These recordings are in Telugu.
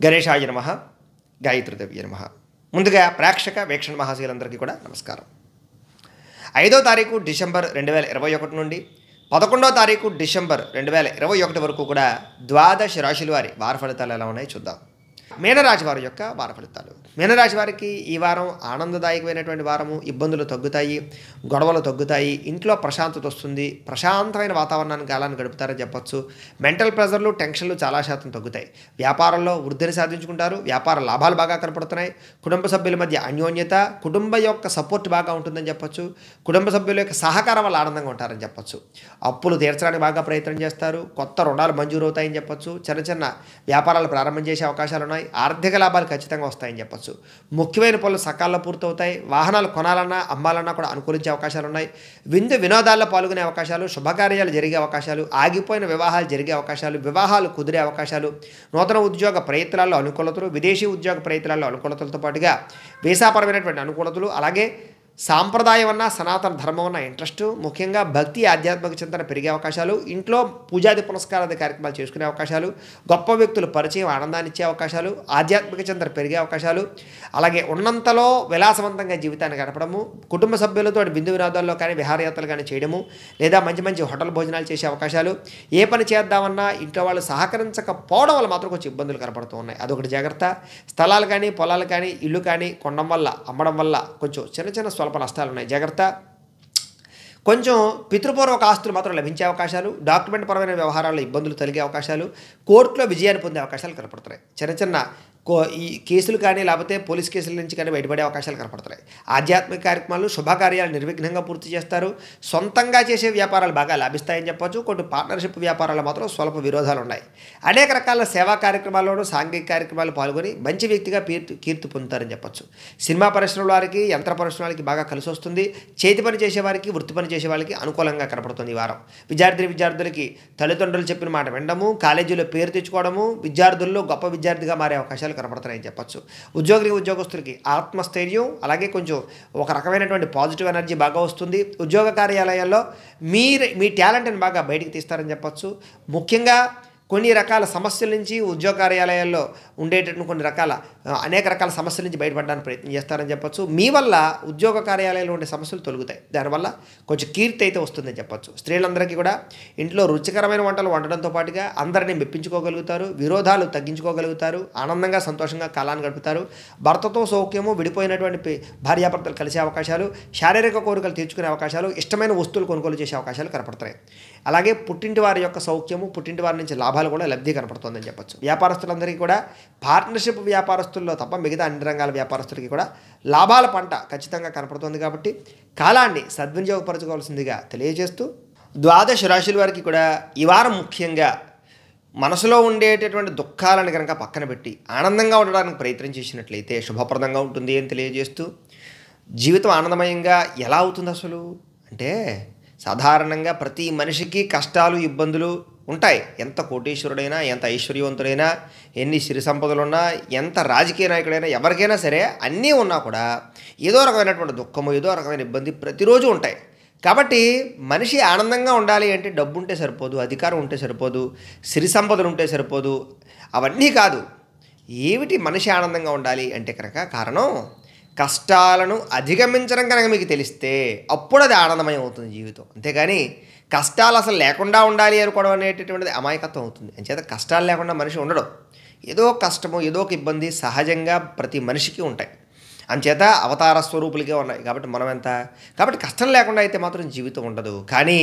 గణేశాయ నమ గాయత్రిదేవి నమ. ముందుగా ప్రేక్షక వీక్షణ మహాశీలందరికీ కూడా నమస్కారం. ఐదో తారీఖు డిసెంబర్ రెండు వేల ఇరవై ఒకటి నుండి పదకొండో తారీఖు డిసెంబర్ రెండు వేల ఇరవై ఒకటి వరకు కూడా ద్వాదశ రాశుల వారి వార ఫలితాలు ఎలా ఉన్నాయో చూద్దాం. మీనరాశి వారి యొక్క వార ఫలితాలు మీనరాశి వారికి ఈ వారం ఆనందదాయకమైనటువంటి వారము. ఇబ్బందులు తగ్గుతాయి గొడవలు తగ్గుతాయి ఇంట్లో ప్రశాంతత వస్తుంది ప్రశాంతమైన వాతావరణాన్ని కాలాన్ని గడుపుతారని చెప్పొచ్చు. మెంటల్ ప్రెజర్లు టెన్షన్లు చాలా శాతం తగ్గుతాయి. వ్యాపారంలో వృద్ధిని సాధించుకుంటారు వ్యాపార లాభాలు బాగా కనపడుతున్నాయి. కుటుంబ సభ్యుల మధ్య అన్యోన్యత కుటుంబ యొక్క సపోర్ట్ బాగా ఉంటుందని చెప్పొచ్చు. కుటుంబ సభ్యుల యొక్క సహకారం వల్ల ఆనందంగా ఉంటారని చెప్పొచ్చు. అప్పులు తీర్చడానికి బాగా ప్రయత్నం చేస్తారు కొత్త రుణాలు మంజూరు అవుతాయని చెప్పొచ్చు. చిన్న చిన్న వ్యాపారాలు ప్రారంభం చేసే అవకాశాలు ఉన్నాయి. ఆర్థిక లాభాలు ఖచ్చితంగా వస్తాయని చెప్పొచ్చు. ముఖ్యమైన పనులు సకాలంలో పూర్తవుతాయి. వాహనాలు కొనాలన్నా అమ్మాలన్నా కూడా అనుకూలించే అవకాశాలు ఉన్నాయి. విందు వినోదాల్లో పాల్గొనే అవకాశాలు శుభకార్యాలు జరిగే అవకాశాలు ఆగిపోయిన వివాహాలు జరిగే అవకాశాలు వివాహాలు కుదిరే అవకాశాలు నూతన ఉద్యోగ ప్రయత్నాల్లో అనుకూలతలు విదేశీ ఉద్యోగ ప్రయత్నాల్లో అనుకూలతలతో పాటుగా వీసాపరమైనటువంటి అనుకూలతలు అలాగే సాంప్రదాయం సనాతన ధర్మం అన్న ఇంట్రెస్ట్ ముఖ్యంగా భక్తి ఆధ్యాత్మిక చింతన పెరిగే అవకాశాలు ఇంట్లో పూజాది పునస్కారాది కార్యక్రమాలు చేసుకునే అవకాశాలు గొప్ప వ్యక్తులు పరిచయం ఆనందాన్ని ఇచ్చే అవకాశాలు ఆధ్యాత్మిక చింతన పెరిగే అవకాశాలు అలాగే ఉన్నంతలో విలాసవంతంగా జీవితాన్ని గడపడము కుటుంబ సభ్యులతో బిందు వినోదాల్లో కానీ విహారయాత్రలు కానీ చేయడము లేదా మంచి మంచి హోటల్ భోజనాలు చేసే అవకాశాలు ఏ పని చేద్దామన్నా ఇంట్లో వాళ్ళు సహకరించకపోవడం వల్ల మాత్రం కొంచెం ఇబ్బందులు కనపడుతూ ఉన్నాయి. అదొకటి జాగ్రత్త. స్థలాలు కానీ పొలాలు కానీ ఇల్లు కానీ కొనడం వల్ల అమ్మడం వల్ల కొంచెం చిన్న చిన్న స్వల్ప నష్టాలు ఉన్నాయి జాగ్రత్త. కొంచెం పితృపూర్వక ఆస్తులు మాత్రం లభించే అవకాశాలు డాక్యుమెంట్ పరమైన వ్యవహారాల్లో ఇబ్బందులు తొలగే అవకాశాలు కోర్టులో విజయాన్ని పొందే అవకాశాలు కనపడుతున్నాయి. చిన్న చిన్న కో ఈ కేసులు కానీ లేకపోతే పోలీస్ కేసుల నుంచి కానీ బయటపడే అవకాశాలు కనపడుతున్నాయి. ఆధ్యాత్మిక కార్యక్రమాలు శుభకార్యాలు నిర్విఘ్నంగా పూర్తి చేస్తారు. సొంతంగా చేసే వ్యాపారాలు బాగా లాభిస్తాయని చెప్పొచ్చు. కొన్ని పార్ట్నర్షిప్ వ్యాపారాలు మాత్రం స్వల్ప విరోధాలు ఉన్నాయి అనేక రకాల సేవా కార్యక్రమాల్లోనూ సాంఘిక కార్యక్రమాలు పాల్గొని మంచి వ్యక్తిగా కీర్తి కీర్తి పొందుతారని చెప్పొచ్చు. సినిమా పరిశ్రమల వారికి యంత్ర పరిశ్రమలకి బాగా కలిసి వస్తుంది. చేతి పని చేసేవారికి వృత్తి పని చేసే వాళ్ళకి అనుకూలంగా కనపడుతుంది ఈ వారం. విద్యార్థి విద్యార్థులకి తల్లిదండ్రులు చెప్పిన మాట వినడము కాలేజీలో పేరు తెచ్చుకోవడము విద్యార్థుల్లో గొప్ప విద్యార్థిగా మారే అవకాశాలు కనపడుతున్నాయని చెప్పొచ్చు. ఉద్యోగులకి ఉద్యోగస్తులకి ఆత్మస్థైర్యం అలాగే కొంచెం ఒక రకమైనటువంటి పాజిటివ్ ఎనర్జీ బాగా వస్తుంది. ఉద్యోగ కార్యాలయాల్లో మీ మీ టాలెంట్ని బాగా బయటికి తీస్తారని చెప్పచ్చు. ముఖ్యంగా కొన్ని రకాల సమస్యల నుంచి ఉద్యోగ కార్యాలయాల్లో ఉండేటటువంటి కొన్ని రకాల అనేక రకాల సమస్యల నుంచి బయటపడడానికి ప్రయత్నం చేస్తారని చెప్పొచ్చు. మీ వల్ల ఉద్యోగ కార్యాలయాల్లో ఉండే సమస్యలు తొలుగుతాయి. దానివల్ల కొంచెం కీర్తి అయితే వస్తుందని చెప్పొచ్చు. స్త్రీలందరికీ కూడా ఇంట్లో రుచికరమైన వంటలు వండడంతో పాటుగా అందరినీ మెప్పించుకోగలుగుతారు విరోధాలు తగ్గించుకోగలుగుతారు ఆనందంగా సంతోషంగా కాలాన్ని గడుపుతారు. భర్తతో సౌఖ్యము విడిపోయినటువంటి భార్యాభర్తలు కలిసే అవకాశాలు శారీరక కోరికలు తీర్చుకునే అవకాశాలు ఇష్టమైన వస్తువులు కొనుగోలు చేసే అవకాశాలు కనపడతాయి. అలాగే పుట్టింటి వారి యొక్క సౌఖ్యము పుట్టింటి వారి నుంచి లాభాలు కూడా లబ్ధి కనపడుతుందని చెప్పొచ్చు. వ్యాపారస్తులందరికీ కూడా పార్ట్నర్షిప్ వ్యాపారస్తుల్లో తప్ప మిగతా అన్ని రంగాల వ్యాపారస్తులకి కూడా లాభాల పంట ఖచ్చితంగా కనపడుతుంది కాబట్టి కాలాన్ని సద్వినియోగపరచుకోవాల్సిందిగా తెలియజేస్తూ ద్వాదశ రాశుల వారికి కూడా ఈ వారం ముఖ్యంగా మనసులో ఉండేటటువంటి దుఃఖాలను కనుక పక్కన పెట్టి ఆనందంగా ఉండడానికి ప్రయత్నం చేసినట్లయితే శుభప్రదంగా ఉంటుంది అని తెలియజేస్తూ జీవితం ఆనందమయంగా ఎలా అవుతుంది అసలు? అంటే సాధారణంగా ప్రతి మనిషికి కష్టాలు ఇబ్బందులు ఉంటాయి. ఎంత కోటీశ్వరుడైనా ఎంత ఐశ్వర్యవంతుడైనా ఎన్ని సిరి సంపదలున్నా ఎంత రాజకీయ నాయకుడైనా ఎవరికైనా సరే అన్నీ ఉన్నా కూడా ఏదో రకమైనటువంటి దుఃఖము ఏదో రకమైన ఇబ్బంది ప్రతిరోజు ఉంటాయి. కాబట్టి మనిషి ఆనందంగా ఉండాలి అంటే డబ్బు ఉంటే సరిపోదు అధికారం ఉంటే సరిపోదు సిరి సంపదలు ఉంటే సరిపోదు అవన్నీ కాదు. ఏమిటి మనిషి ఆనందంగా ఉండాలి అంటే కనుక కారణం? కష్టాలను అధిగమించడం కనుక మీకు తెలిస్తే అప్పుడు అది ఆనందమయం అవుతుంది జీవితం. అంతేగాని కష్టాలు అసలు లేకుండా ఉండాలి అనుకోవడం అనేటటువంటిది అమాయకత్వం అవుతుంది. అంచేత కష్టాలు లేకుండా మనిషి ఉండడం. ఏదో కష్టము ఏదో ఒక ఇబ్బంది సహజంగా ప్రతి మనిషికి ఉంటాయి. అంచేత అవతార స్వరూపులకే ఉన్నాయి. కాబట్టి మనం ఎంత కాబట్టి కష్టం లేకుండా అయితే మాత్రం జీవితం ఉండదు. కానీ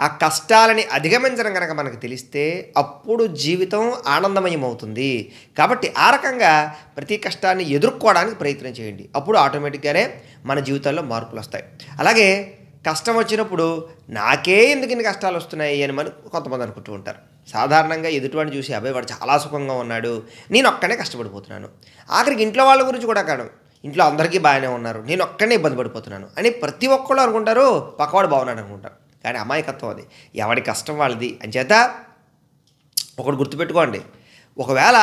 ఆ కష్టాలని అధిగమించడం కనుక మనకు తెలిస్తే అప్పుడు జీవితం ఆనందమయం అవుతుంది కాబట్టి ఆ రకంగా ప్రతి కష్టాన్ని ఎదుర్కోవడానికి ప్రయత్నం చేయండి. అప్పుడు ఆటోమేటిక్గానే మన జీవితాల్లో మార్పులు వస్తాయి. అలాగే కష్టం వచ్చినప్పుడు నాకే ఎందుకు ఇన్ని కష్టాలు వస్తున్నాయి అని మనం కొంతమంది అనుకుంటూ ఉంటారు. సాధారణంగా ఎదుటివాడిని చూసి అబ్బాయి వాడు చాలా సుఖంగా ఉన్నాడు. నేను ఒక్కనే కష్టపడిపోతున్నాను. ఆఖరికి ఇంట్లో వాళ్ళ గురించి కూడా కాను. ఇంట్లో అందరికీ బాగానే ఉన్నారు. నేను ఒక్కనే ఇబ్బంది పడిపోతున్నాను. అని ప్రతి ఒక్కళ్ళు అనుకుంటారు పక్కవాడు బాగున్నాడు అనుకుంటారు. కానీ అమాయకత్వం అది. ఎవడి కష్టం వాళ్ళది. అంచేత ఒకటి గుర్తుపెట్టుకోండి. ఒకవేళ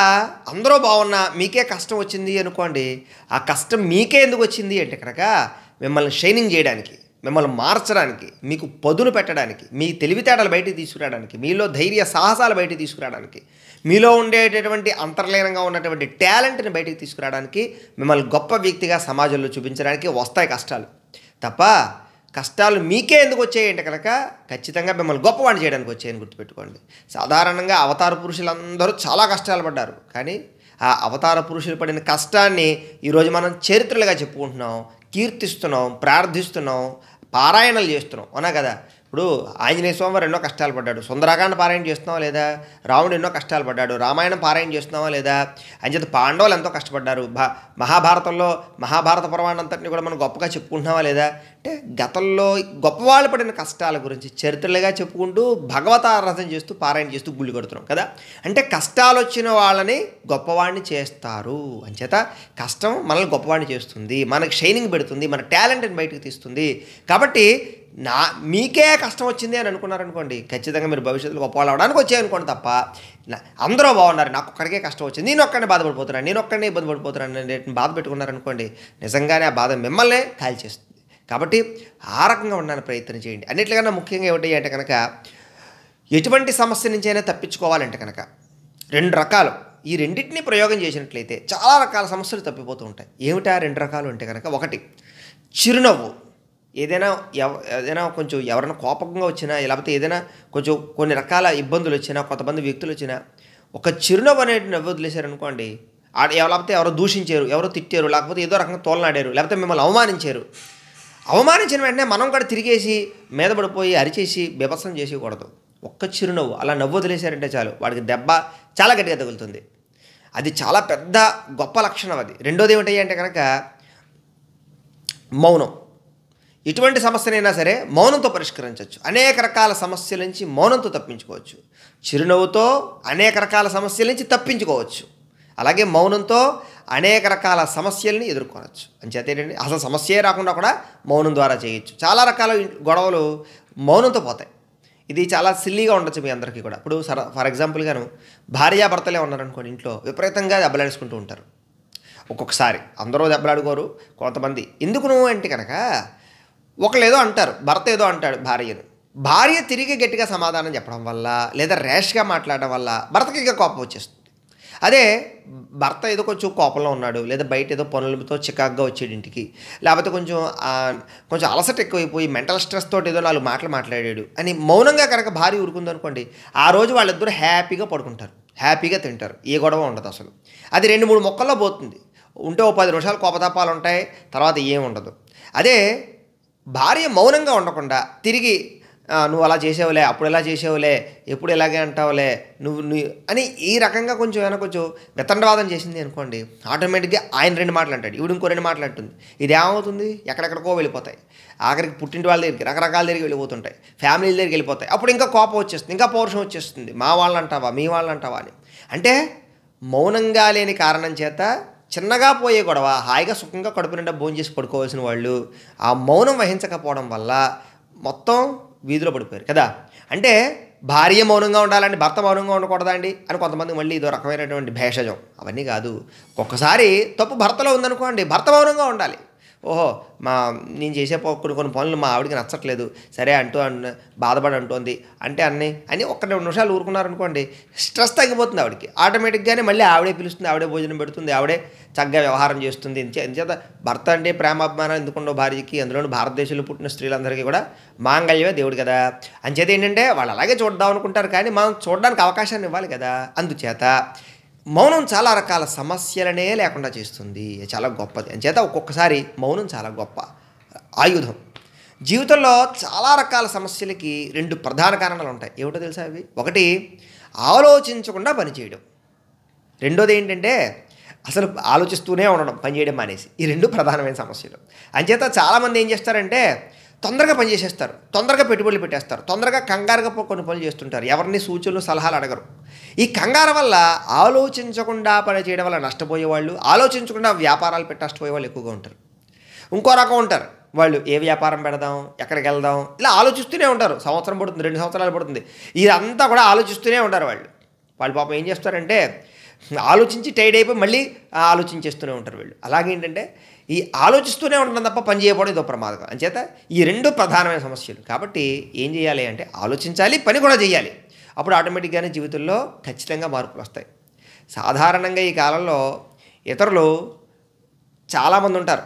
అందరూ బాగున్నా మీకే కష్టం వచ్చింది అనుకోండి ఆ కష్టం మీకే ఎందుకు వచ్చింది అంటే కనుక మిమ్మల్ని షైనింగ్ చేయడానికి మిమ్మల్ని మార్చడానికి మీకు పదును పెట్టడానికి మీ తెలివితేటలు బయటికి తీసుకురావడానికి మీలో ధైర్య సాహసాలు బయటికి తీసుకురావడానికి మీలో ఉండేటటువంటి అంతర్లీనంగా ఉన్నటువంటి టాలెంట్ని బయటికి తీసుకురావడానికి మిమ్మల్ని గొప్ప వ్యక్తిగా సమాజంలో చూపించడానికి వస్తాయి కష్టాలు. తప్ప కష్టాలు మీకే ఎందుకు వచ్చాయంటే కనుక ఖచ్చితంగా మిమ్మల్ని గొప్పవాడిని చేయడానికి వచ్చాయని గుర్తుపెట్టుకోండి. సాధారణంగా అవతార పురుషులందరూ చాలా కష్టాలు పడ్డారు. కానీ ఆ అవతార పురుషులు పడిన కష్టాన్ని ఈరోజు మనం చరిత్రలుగా చెప్పుకుంటున్నాం కీర్తిస్తున్నాం ప్రార్థిస్తున్నాం పారాయణలు చేస్తున్నాం. అవునా కదా? ఇప్పుడు ఆంజనేయ స్వామి వారు ఎన్నో కష్టాలు పడ్డాడు. సుందరాకాండ పారాయణ చేస్తున్నావా లేదా? రాముడు ఎన్నో కష్టాలు పడ్డాడు. రామాయణం పారాయణ చేస్తున్నావా లేదా? అంచేత పాండవులు ఎంతో కష్టపడ్డారు. భా మహాభారతంలో మహాభారత పురాణం అంతటిని కూడా మనం గొప్పగా చెప్పుకుంటున్నావా లేదా? అంటే గతంలో గొప్పవాళ్ళు పడిన కష్టాల గురించి చరిత్రలుగా చెప్పుకుంటూ భగవతారాధన చేస్తూ పారాయణ చేస్తూ గుళ్ళు కడుతున్నాం కదా? అంటే కష్టాలు వచ్చిన వాళ్ళని గొప్పవాడిని చేస్తారు. అంచేత కష్టం మనల్ని గొప్పవాడిని చేస్తుంది. మనకి షైనింగ్ పెడుతుంది. మన టాలెంట్ని బయటకు తీస్తుంది. కాబట్టి నా మీకే కష్టం వచ్చింది అని అనుకున్నారనుకోండి ఖచ్చితంగా మీరు భవిష్యత్తులో గొప్పవాళ్ళు అవడానికి వచ్చాయనుకోండి తప్ప అందరూ బాగున్నారు నాకు ఒక్కడికే కష్టం వచ్చింది నేను ఒక్కడిని బాధపడిపోతున్నాను నేను ఒక్కడినే ఇబ్బంది పడిపోతున్నాను నేను బాధ పెట్టుకున్నారనుకోండి నిజంగానే ఆ బాధ మిమ్మల్నే కాల్చేస్తుంది కాబట్టి ఆ రకంగా ఉండడానికి ప్రయత్నం చేయండి. అన్నిట్లకన్నా ముఖ్యంగా ఏమిటి అంటే కనుక ఎటువంటి సమస్య నుంచైనా తప్పించుకోవాలంటే కనుక రెండు రకాలు ఈ రెండింటిని ప్రయోగం చేసినట్లయితే చాలా రకాల సమస్యలు తప్పిపోతూ ఉంటాయి. ఏమిటా రెండు రకాలు అంటే కనుక ఒకటి చిరునవ్వు. ఏదైనా ఏదైనా కొంచెం ఎవరైనా కోపంగా వచ్చినా లేకపోతే ఏదైనా కొంచెం కొన్ని రకాల ఇబ్బందులు వచ్చినా కొంతమంది వ్యక్తులు వచ్చినా ఒక చిరునవ్వు అనేది నవ్వు వదిలేశారనుకోండి ఆడ ఎవ- లేకపోతే ఎవరో దూషించారు ఎవరో తిట్టారు లేకపోతే ఏదో రకంగా తోలనాడారు లేకపోతే మిమ్మల్ని అవమానించారు. అవమానించిన వెంటనే మనం కూడా తిరిగేసి మీద పడిపోయి అరిచేసి బీభత్సం చేసేయకూడదు. ఒక్క చిరునవ్వు అలా నవ్వు వదిలేశారంటే చాలు వాడికి దెబ్బ చాలా గట్టిగా తగులుతుంది. అది చాలా పెద్ద గొప్ప లక్షణం అది. రెండోది ఏమిటి అంటే కనుక మౌనం. ఎటువంటి సమస్యనైనా సరే మౌనంతో పరిష్కరించవచ్చు. అనేక రకాల సమస్యల నుంచి మౌనంతో తప్పించుకోవచ్చు. చిరునవ్వుతో అనేక రకాల సమస్యల నుంచి తప్పించుకోవచ్చు. అలాగే మౌనంతో అనేక రకాల సమస్యల్ని ఎదుర్కోవచ్చు. అంచేత ఏంటంటే అసలు సమస్యే రాకుండా కూడా మౌనం ద్వారా చేయొచ్చు. చాలా రకాల గొడవలు మౌనంతో పోతాయి. ఇది చాలా సిల్లీగా ఉండొచ్చు మీ అందరికీ కూడా. ఇప్పుడు సర ఫర్ ఎగ్జాంపుల్గాను భార్యాభర్తలే ఉన్నారనుకోండి ఇంట్లో విపరీతంగా దెబ్బలాడేసుకుంటూ ఉంటారు. ఒక్కొక్కసారి అందరూ దెబ్బలాడుకోరు కొంతమంది ఎందుకు నువ్వు? అంటే కనుక ఒకళ్ళు ఏదో అంటారు భర్త ఏదో అంటాడు భార్యను. భార్య తిరిగి గట్టిగా సమాధానం చెప్పడం వల్ల లేదా ర్యాష్గా మాట్లాడడం వల్ల భర్తకి ఇంకా కోపం వచ్చేస్తుంది. అదే భర్త ఏదో కొంచెం కోపంలో ఉన్నాడు లేదా బయట ఏదో పనులతో చికాగ్గా వచ్చాడు ఇంటికి లేకపోతే కొంచెం కొంచెం అలసట ఎక్కువైపోయి మెంటల్ స్ట్రెస్ తోటి ఏదో నాలుగు మాటలు మాట్లాడాడు అని మౌనంగా కనుక భార్య ఊరుకుందనుకోండి ఆ రోజు వాళ్ళిద్దరూ హ్యాపీగా పడుకుంటారు హ్యాపీగా తింటారు. ఏ గొడవ ఉండదు అసలు. అది రెండు మూడు మొక్కల్లో పోతుంది. ఉంటే ఓ పది నిమిషాలు కోపతాపాలు ఉంటాయి తర్వాత ఏం ఉండదు. అదే భార్య మౌనంగా ఉండకుండా తిరిగి నువ్వు అలా చేసావులే అప్పుడు ఎలా చేసావులే ఎప్పుడు ఇలాగే అంటావులే నువ్వు నువ్వు అని ఈ రకంగా కొంచెం ఏమైనా కొంచెం వితండవాదం చేసింది అనుకోండి ఆటోమేటిక్గా ఆయన రెండు మాటలు అంటాడు ఇవిడు ఇంకో రెండు మాటలు అంటుంది. ఇది ఏమవుతుంది ఎక్కడెక్కడికో వెళ్ళిపోతాయి. ఆఖరికి పుట్టింటి వాళ్ళ దగ్గరికి రకరకాల దగ్గరికి వెళ్ళిపోతుంటాయి. ఫ్యామిలీల దగ్గరికి వెళ్ళిపోతాయి. అప్పుడు ఇంకా కోపం వచ్చేస్తుంది ఇంకా పౌరుషం వచ్చేస్తుంది. మా వాళ్ళు అంటావా మీ వాళ్ళు అంటావా అని. అంటే మౌనంగా లేని కారణం చేత చిన్నగా పోయే గొడవ హాయిగా సుఖంగా కడుపు నిండా భోజనం చేసి పడుకోవాల్సిన వాళ్ళు ఆ మౌనం వహించకపోవడం వల్ల మొత్తం వీధిలో పడిపోయారు కదా. అంటే భార్య మౌనంగా ఉండాలండి భర్త మౌనంగా ఉండకూడదండి అని కొంతమంది మళ్ళీ ఇదో రకమైనటువంటి భేషజం. అవన్నీ కాదు. ఒక్కసారి తప్పు భర్తలో ఉందనుకోండి భర్త మౌనంగా ఉండాలి. ఓహో మా నేను చేసే కొన్ని కొన్ని పనులు మా ఆవిడకి నచ్చట్లేదు. సరే అంటూ అన్న బాధపడి అంటోంది. అంటే అన్ని అని ఒక్క రెండు నిమిషాలు ఊరుకున్నారనుకోండి స్ట్రెస్ తగ్గిపోతుంది ఆవిడకి. ఆటోమేటిక్గానే మళ్ళీ ఆవిడే పిలుస్తుంది ఆవిడే భోజనం పెడుతుంది ఆవిడే చక్కగా వ్యవహారం చేస్తుంది. ఇంచే- భర్త అంటే ప్రేమాభిమానం ఎందుకుండో భార్యకి అందులోని భారతదేశంలో పుట్టిన స్త్రీలందరికీ కూడా మాంగళ్యమే దేవుడు కదా. అంచేత ఏంటంటే వాళ్ళు అలాగే చూద్దాం అనుకుంటారు కానీ మనం చూడడానికి అవకాశాన్ని ఇవ్వాలి కదా. అందుచేత మౌనం చాలా రకాల సమస్యలనే లేకుండా చేస్తుంది. చాలా గొప్పది. అంచేత ఒక్కొక్కసారి మౌనం చాలా గొప్ప ఆయుధం. జీవితంలో చాలా రకాల సమస్యలకి రెండు ప్రధాన కారణాలు ఉంటాయి. ఏమిటో తెలుసా అవి? ఒకటి ఆలోచించకుండా పనిచేయడం రెండోది ఏంటంటే అసలు ఆలోచిస్తూనే ఉండడం పనిచేయడం మానేసి. ఈ రెండు ప్రధానమైన సమస్యలు. అంచేత చాలామంది ఏం చేస్తారంటే తొందరగా పనిచేసేస్తారు తొందరగా పెట్టుబడులు పెట్టేస్తారు. తొందరగా కంగారుగా కొన్ని పనులు చేస్తుంటారు. ఎవరిని సూచనలు సలహాలు అడగరు. ఈ కంగారు వల్ల ఆలోచించకుండా పని చేయడం వల్ల నష్టపోయే వాళ్ళు ఆలోచించకుండా వ్యాపారాలు పెట్టి నష్టపోయేవాళ్ళు ఎక్కువగా ఉంటారు. ఇంకో రకం ఉంటారు. వాళ్ళు ఏ వ్యాపారం పెడదాం ఎక్కడికి వెళ్దాం ఇలా ఆలోచిస్తూనే ఉంటారు. సంవత్సరం పడుతుంది రెండు సంవత్సరాలు పడుతుంది. ఇదంతా కూడా ఆలోచిస్తూనే ఉంటారు వాళ్ళు. వాళ్ళు పాపం ఏం చేస్తారంటే ఆలోచించి టైడ్ అయిపోయి మళ్ళీ ఆలోచించేస్తూనే ఉంటారు వీళ్ళు. అలాగేంటంటే ఈ ఆలోచిస్తూనే ఉండడం తప్ప పని చేయకపోవడం ఇదో ప్రమాదకం అంచేత ఈ రెండు ప్రధానమైన సమస్యలు. కాబట్టి ఏం చేయాలి అంటే ఆలోచించాలి పని కూడా చేయాలి. అప్పుడు ఆటోమేటిక్గానే జీవితంలో ఖచ్చితంగా మార్పులు వస్తాయి. సాధారణంగా ఈ కాలంలో ఇతరులు చాలామంది ఉంటారు.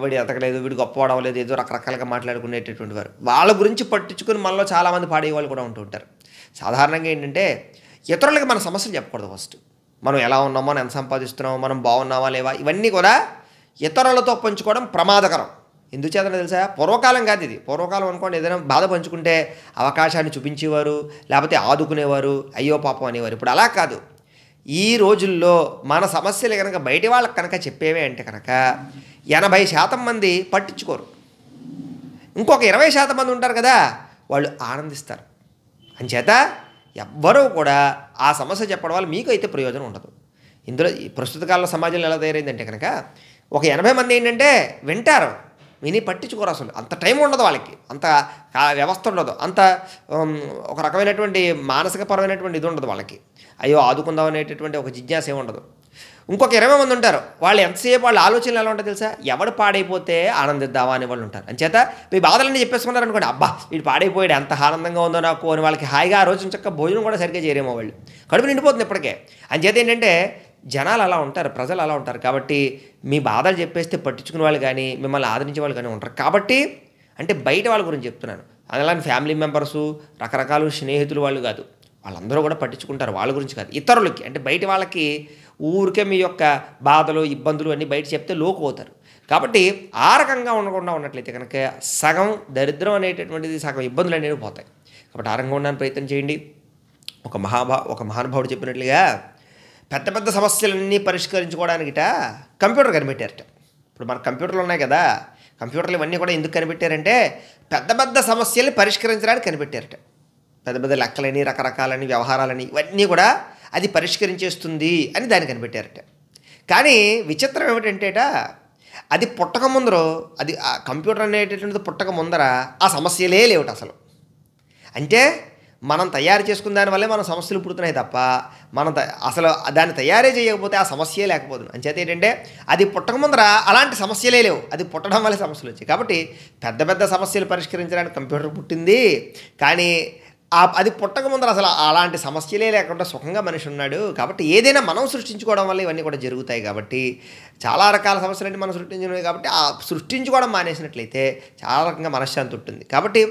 వీడు ఎతకలేదు వీడు గొప్పవాడు అవ్వలేదు ఏదో రకరకాలుగా మాట్లాడుకునేటటువంటి వారు. వాళ్ళ గురించి పట్టించుకుని మనలో చాలామంది పాడేవాళ్ళు కూడా ఉంటూ ఉంటారు. సాధారణంగా ఏంటంటే ఇతరులకి మన సమస్యలు చెప్పకూడదు ఫస్ట్. మనం ఎలా ఉన్నామో మనం ఎంత సంపాదిస్తున్నామో మనం బాగున్నామా లేవా ఇవన్నీ కూడా ఇతరులతో పంచుకోవడం ప్రమాదకరం. ఎందుచేతనో తెలుసా? పూర్వకాలం కాదు ఇది. పూర్వకాలం అనుకోండి ఏదైనా బాధ పంచుకుంటే అవకాశాన్ని చూపించేవారు లేకపోతే ఆదుకునేవారు అయ్యో పాపం అనేవారు. ఇప్పుడు అలా కాదు. ఈ రోజుల్లో మన సమస్యలు కనుక బయటి వాళ్ళకి కనుక చెప్పేవే అంటే కనుక ఎనభై శాతం మంది పట్టించుకోరు. ఇంకొక ఇరవై శాతం మంది ఉంటారు కదా వాళ్ళు ఆనందిస్తారు. అంచేత ఎవ్వరూ కూడా ఆ సమస్య చెప్పడం వల్ల మీకు అయితే ప్రయోజనం ఉండదు. ఇందులో ఈ ప్రస్తుత కాలంలో సమాజంలో ఎలా తయారైందంటే కనుక ఒక ఎనభై మంది ఏంటంటే వింటారు. విని పట్టించుకోరు అసలు. అంత టైం ఉండదు వాళ్ళకి. అంత వ్యవస్థ ఉండదు. అంత ఒక రకమైనటువంటి మానసికపరమైనటువంటి ఇది ఉండదు వాళ్ళకి. అయ్యో ఆదుకుందాం అనేటటువంటి ఒక జిజ్ఞాస ఏమి ఉండదు. ఇంకొక ఇరవై మంది ఉంటారు. వాళ్ళు ఎంతసేపు వాళ్ళ ఆలోచనలు ఎలా ఉంటాయి తెలుసా? ఎవడు పాడైపోతే ఆనందిద్దామా అని వాళ్ళు ఉంటారు. అంచేత మీ బాధలన్నీ చెప్పేసుకున్నారు అనుకోండి అబ్బా వీడు పాడైపోయాడు ఎంత ఆనందంగా ఉందో నాకు అని వాళ్ళకి హాయిగా ఆ రోజు చక్క భోజనం కూడా సరిగ్గా చేయరేమో వాళ్ళు. కడుపు నిండిపోతుంది ఇప్పటికే. అంచేత ఏంటంటే జనాలు అలా ఉంటారు ప్రజలు అలా ఉంటారు. కాబట్టి మీ బాధలు చెప్పేస్తే పట్టించుకునే వాళ్ళు కానీ మిమ్మల్ని ఆదరించే వాళ్ళు కానీ ఉంటారు కాబట్టి అంటే బయట వాళ్ళ గురించి చెప్తున్నాను. అలానే ఫ్యామిలీ మెంబర్సు రకరకాల స్నేహితులు వాళ్ళు కాదు. వాళ్ళందరూ కూడా పట్టించుకుంటారు వాళ్ళ గురించి కాదు. ఇతరులకి అంటే బయట వాళ్ళకి ఊరికే మీ యొక్క బాధలు ఇబ్బందులు అన్నీ బయట చెప్తే లోకు పోతారు కాబట్టి ఆ రకంగా ఉండకుండా ఉన్నట్లయితే కనుక సగం దరిద్రం అనేటటువంటిది సగం ఇబ్బందులు అనేవి పోతాయి. కాబట్టి ఆ రకంగా ఉండడానికి ప్రయత్నం చేయండి. ఒక మహాభా ఒక మహానుభావుడు చెప్పినట్లుగా పెద్ద పెద్ద సమస్యలన్నీ పరిష్కరించుకోవడానికిట కంప్యూటర్ కనిపెట్టారట. ఇప్పుడు మన కంప్యూటర్లు ఉన్నాయి కదా కంప్యూటర్లు ఇవన్నీ కూడా ఎందుకు కనిపెట్టారంటే పెద్ద పెద్ద సమస్యల్ని పరిష్కరించడానికి కనిపెట్టారట. పెద్ద పెద్ద లెక్కలని రకరకాలని వ్యవహారాలని ఇవన్నీ కూడా అది పరిష్కరించేస్తుంది అని దాన్ని కనిపెట్టారట. కానీ విచిత్రం ఏమిటంటేట అది పుట్టక ముందర అది ఆ కంప్యూటర్ అనేటటువంటిది పుట్టక ముందర ఆ సమస్యలే లేవుట అసలు. అంటే మనం తయారు చేసుకున్న దానివల్లే మన సమస్యలు పుడుతున్నాయి తప్ప మనం అసలు దాన్ని తయారే చేయకపోతే ఆ సమస్యే లేకపోతుంది అంచేత ఏంటంటే అది పుట్టక ముందర అలాంటి సమస్యలే లేవు. అది పుట్టడం వల్ల సమస్యలు వచ్చాయి. కాబట్టి పెద్ద పెద్ద సమస్యలు పరిష్కరించడానికి కంప్యూటర్ పుట్టింది. కానీ ఆ అది పుట్టక ముందర అసలు అలాంటి సమస్యలే లేకుండా సుఖంగా మనిషి ఉన్నాడు. కాబట్టి ఏదైనా మనం సృష్టించుకోవడం వల్ల ఇవన్నీ కూడా జరుగుతాయి కాబట్టి చాలా రకాల సమస్యలన్నీ మనం సృష్టించినవి కాబట్టి ఆ సృష్టించుకోవడం మానేసినట్లయితే చాలా రకంగా మనశ్శాంతి ఉంటుంది. కాబట్టి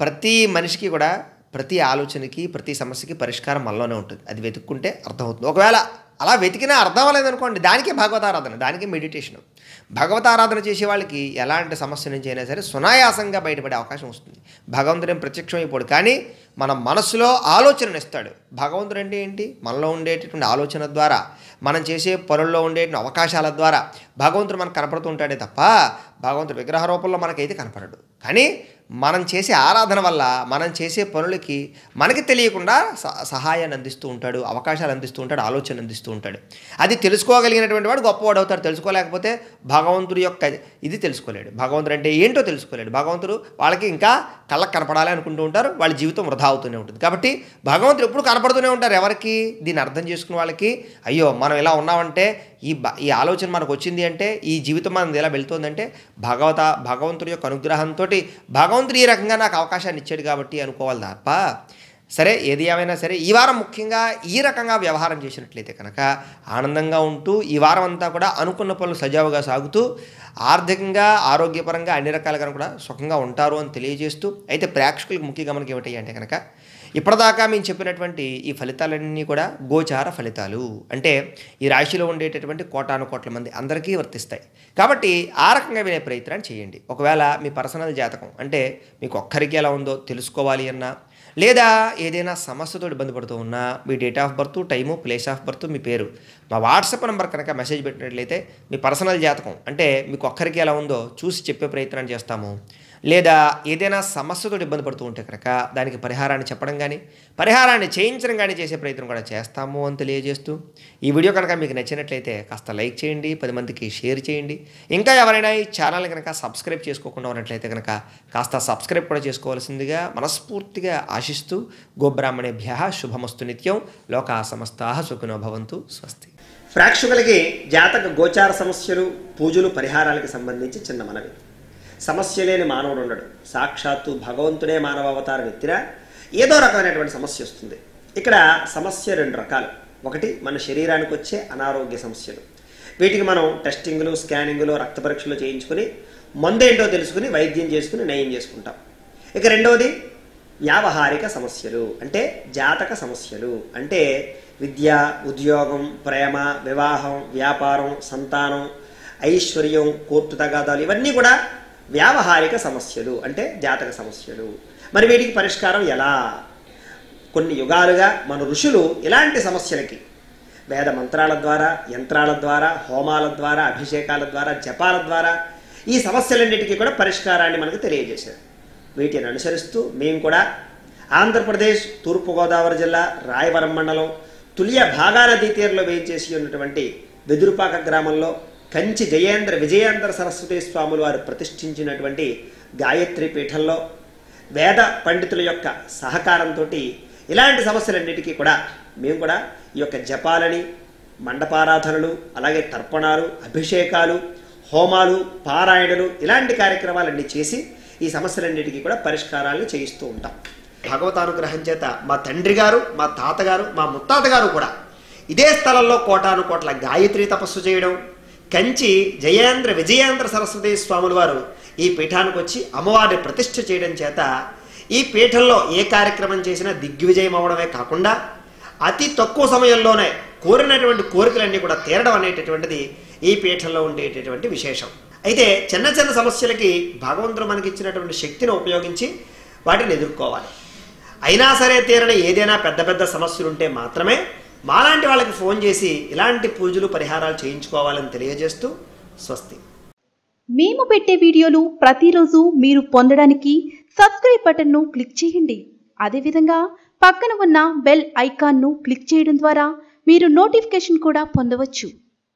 ప్రతి మనిషికి కూడా ప్రతి ఆలోచనకి ప్రతి సమస్యకి పరిష్కారం మనలోనే ఉంటుంది. అది వెతుక్కుంటే అర్థమవుతుంది. ఒకవేళ అలా వెతికినా అర్థం అవ్వలేదనుకోండి దానికే భగవతారాధన దానికే మెడిటేషన్ భగవతారాధన చేసే వాళ్ళకి ఎలాంటి సమస్య నుంచి అయినా సరే సునాయాసంగా బయటపడే అవకాశం వస్తుంది. భగవంతుడు ప్రత్యక్షం అయిపోడు కానీ మన మనసులో ఆలోచనను ఇస్తాడు భగవంతుడు అంటే ఏంటి? మనలో ఉండేటటువంటి ఆలోచన ద్వారా మనం చేసే పనుల్లో ఉండేటువంటి అవకాశాల ద్వారా భగవంతుడు మనకు కనపడుతూ ఉంటాడే తప్ప భగవంతుడు విగ్రహ రూపంలో మనకైతే కనపడడు. కానీ మనం చేసే ఆరాధన వల్ల మనం చేసే పనులకి మనకి తెలియకుండా స- సహాయాన్ని అందిస్తూ ఉంటాడు అవకాశాలు అందిస్తూ ఉంటాడు ఆలోచన అందిస్తూ ఉంటాడు. అది తెలుసుకోగలిగినటువంటి వాడు గొప్పవాడు అవుతాడు. తెలుసుకోలేకపోతే భగవంతుడి యొక్క ఇది తెలుసుకోలేడు. భగవంతుడు అంటే ఏంటో తెలుసుకోలేడు. భగవంతుడు వాళ్ళకి ఇంకా కళ్ళకు కనపడాలి అనుకుంటూ ఉంటారు. వాళ్ళ జీవితం వృధా అవుతూనే ఉంటుంది. కాబట్టి భగవంతుడు ఎప్పుడు కనపడుతూనే ఉంటారు ఎవరికి? దీన్ని అర్థం చేసుకున్న వాళ్ళకి అయ్యో మనం ఇలా ఉన్నామంటే ఈ ఈ ఆలోచన మనకు వచ్చింది అంటే ఈ జీవితం మనం ఎలా వెళ్తుందంటే భగవత భగవంతుడి యొక్క అనుగ్రహంతో భగవంతుడు ఈ రకంగా నాకు అవకాశాన్ని ఇచ్చాడు కాబట్టి అనుకోవాలి తప్ప సరే ఏది ఏమైనా సరే ఈ వారం ముఖ్యంగా ఈ రకంగా వ్యవహారం చేసినట్లయితే కనుక ఆనందంగా ఉంటూ ఈ వారం అంతా కూడా అనుకున్న పనులు సజావుగా సాగుతూ ఆర్థికంగా ఆరోగ్యపరంగా అన్ని రకాలుగా కూడా సుఖంగా ఉంటారు అని తెలియజేస్తూ అయితే ప్రేక్షకులకు ముఖ్య గమనిక ఏమిటి అంటే కనుక ఇప్పటిదాకా మేము చెప్పినటువంటి ఈ ఫలితాలన్నీ కూడా గోచార ఫలితాలు. అంటే ఈ రాశిలో ఉండేటటువంటి కోటాను కోట్ల మంది అందరికీ వర్తిస్తాయి. కాబట్టి ఆ రకంగా వినే ప్రయత్నాన్ని చేయండి. ఒకవేళ మీ పర్సనల్ జాతకం అంటే మీకు ఒక్కరికి ఎలా ఉందో తెలుసుకోవాలి అన్నా లేదా ఏదైనా సమస్యతో ఇబ్బంది పడుతూ ఉన్నా మీ date of birth time place of birth మీ పేరు మా వాట్సాప్ నెంబర్ కనుక మెసేజ్ పెట్టినట్లయితే మీ పర్సనల్ జాతకం అంటే మీకు ఒక్కరికి ఎలా ఉందో చూసి చెప్పే ప్రయత్నం చేస్తాము. లేదా ఏదైనా సమస్యతో ఇబ్బంది పడుతూ ఉంటే కనుక దానికి పరిహారాన్ని చెప్పడం కానీ పరిహారాన్ని చేయించడం కానీ చేసే ప్రయత్నం కూడా చేస్తాము అని తెలియజేస్తూ ఈ వీడియో కనుక మీకు నచ్చినట్లయితే కాస్త లైక్ చేయండి పది మందికి షేర్ చేయండి. ఇంకా ఎవరైనా ఈ ఛానల్ని కనుక సబ్స్క్రైబ్ చేసుకోకుండా ఉన్నట్లయితే కనుక కాస్త సబ్స్క్రైబ్ కూడా చేసుకోవాల్సిందిగా మనస్ఫూర్తిగా ఆశిస్తూ గోబ్రాహ్మణేభ్య శుభమస్తు నిత్యం లోకా సమస్తా సుఖినో భవంతు స్వస్తి. ప్రేక్షకులకి జాతక గోచార సమస్యలు పూజలు పరిహారాలకు సంబంధించి చిన్న మనవి. సమస్య లేని మానవుడు ఉండడు. సాక్షాత్తు భగవంతుడే మానవ అవతారం ఎత్తినా ఏదో రకమైనటువంటి సమస్య వస్తుంది. ఇక్కడ సమస్య రెండు రకాలు. ఒకటి మన శరీరానికి వచ్చే అనారోగ్య సమస్యలు. వీటికి మనం టెస్టింగ్లు స్కానింగ్లు రక్త పరీక్షలు చేయించుకుని మందేంటో తెలుసుకుని వైద్యం చేసుకుని నయం చేసుకుంటాం. ఇక రెండవది వ్యావహారిక సమస్యలు. అంటే జాతక సమస్యలు. అంటే విద్య ఉద్యోగం ప్రేమ వివాహం వ్యాపారం సంతానం ఐశ్వర్యం కోర్టు తగాదాలు ఇవన్నీ కూడా వ్యావహారిక సమస్యలు అంటే జాతక సమస్యలు. మరి వీటికి పరిష్కారం ఎలా? కొన్ని యుగాలుగా మన ఋషులు ఇలాంటి సమస్యలకి వేద మంత్రాల ద్వారా యంత్రాల ద్వారా హోమాల ద్వారా అభిషేకాల ద్వారా జపాల ద్వారా ఈ సమస్యలన్నిటికీ కూడా పరిష్కారాన్ని మనకు తెలియజేశారు. వీటిని అనుసరిస్తూ మేము కూడా ఆంధ్రప్రదేశ్ తూర్పుగోదావరి జిల్లా రాయవరం మండలం తులియ భాగానదీ తీరంలో వేయించేసి ఉన్నటువంటి వెదురుపాక గ్రామంలో కంచి జయేంద్ర విజయేంద్ర సరస్వతి స్వాములు వారు ప్రతిష్ఠించినటువంటి గాయత్రి పీఠంలో వేద పండితుల యొక్క సహకారంతో ఇలాంటి సమస్యలన్నిటికీ కూడా మేము కూడా ఈ యొక్క జపాలని మండపారాధనలు అలాగే తర్పణాలు అభిషేకాలు హోమాలు పారాయణలు ఇలాంటి కార్యక్రమాలన్నీ చేసి ఈ సమస్యలన్నిటికీ కూడా పరిష్కారాలను చేయిస్తూ ఉంటాం. భగవతానుగ్రహం చేత మా తండ్రి గారు మా తాతగారు మా ముత్తాత గారు కూడా ఇదే స్థలంలో కోటాను కోట్ల గాయత్రి తపస్సు చేయడం కంచి జయేంద్ర విజయేంద్ర సరస్వతి స్వాముల వారు ఈ పీఠానికి వచ్చి అమ్మవారిని ప్రతిష్ఠ చేయడం చేత ఈ పీఠంలో ఏ కార్యక్రమం చేసినా దిగ్విజయం అవడమే కాకుండా అతి తక్కువ సమయంలోనే కోరినటువంటి కోరికలన్నీ కూడా తీరడం అనేటటువంటిది ఈ పీఠంలో ఉండేటటువంటి విశేషం. అయితే చిన్న చిన్న సమస్యలకి భగవంతుడు మనకి ఇచ్చినటువంటి శక్తిని ఉపయోగించి వాటిని ఎదుర్కోవాలి. అయినా సరే తీరని ఏదైనా పెద్ద పెద్ద సమస్యలు ఉంటే మాత్రమే మాలాంటి వాళ్ళకి ఫోన్ చేసి ఇలాంటి పూజలు పరిహారాలు చేయించుకోవాలని తెలియజేస్తూ స్వస్తి. మేము పెట్టే వీడియోలు ప్రతిరోజు మీరు పొందడానికి సబ్స్క్రైబ్ బటన్ను క్లిక్ చేయండి. అదేవిధంగా పక్కన ఉన్న బెల్ ఐకాన్ను క్లిక్ చేయడం ద్వారా మీరు నోటిఫికేషన్ కూడా పొందవచ్చు.